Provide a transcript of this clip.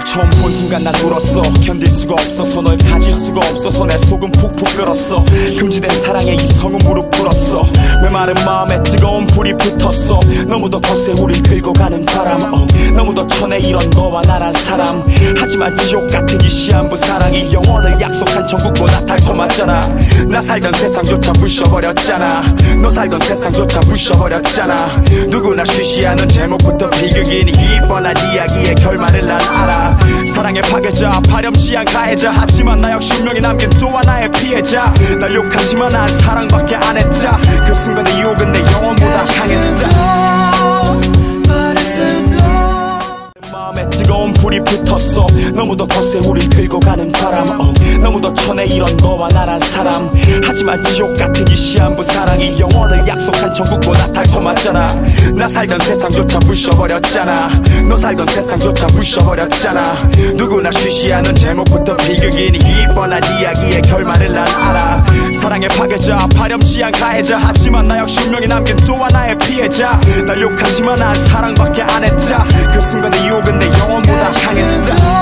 널 처음 본 순간 난 울었어. 견딜 수가 없어서 널 가질 수가 없어서 내 속은 푹푹 끓었어. 금지된 사랑에 이 성은 무릎 꿇었어. 메마른 마음에 뜨거운 불이 붙었어. 너무도 거세 우릴 끌고 가는 바람. 어, 너무도 천해 이런 너와 나란 사람. 하지만 지옥 같은 이 시한부 사랑이 영원을 약 속한 천국보다 달콤하잖아. 나 살던 세상조차 부셔버렸잖아. 너 살던 세상조차 부셔버렸잖아. 누구나 쉬쉬하는 제목부터 비극이니 이 뻔한 이야기의 결말을 난 알아. 사랑의 파괴자 파렴치한 가해자. 하지만 나 역시 운명이 남긴 또 하나의 피해자. 날 욕하지만 난 사랑밖에 안 했다 불이 붙었어. 너무도 거세 우릴 끌고 가는 바람. 어, 너무도 천해 이런 너와 나란 사람. 하지만 지옥 같은 이 시한부 사랑이 영원을 약속한 천국보다 달콤하잖아. 나 살던 세상조차 부셔버렸잖아. 너 살던 세상조차 부셔버렸잖아. 누구나 쉬쉬하는 제목부터 비극이니 이 뻔한 이야기의 결말을 난 알아 사랑의 파괴자 파렴치한 가해자. 하지만 나 역시 운명이 남긴 또 하나의 피해자. 날 욕하지만 난 사랑밖에 안 했다. 그 순간 의 유혹은 내 영혼보다 강했다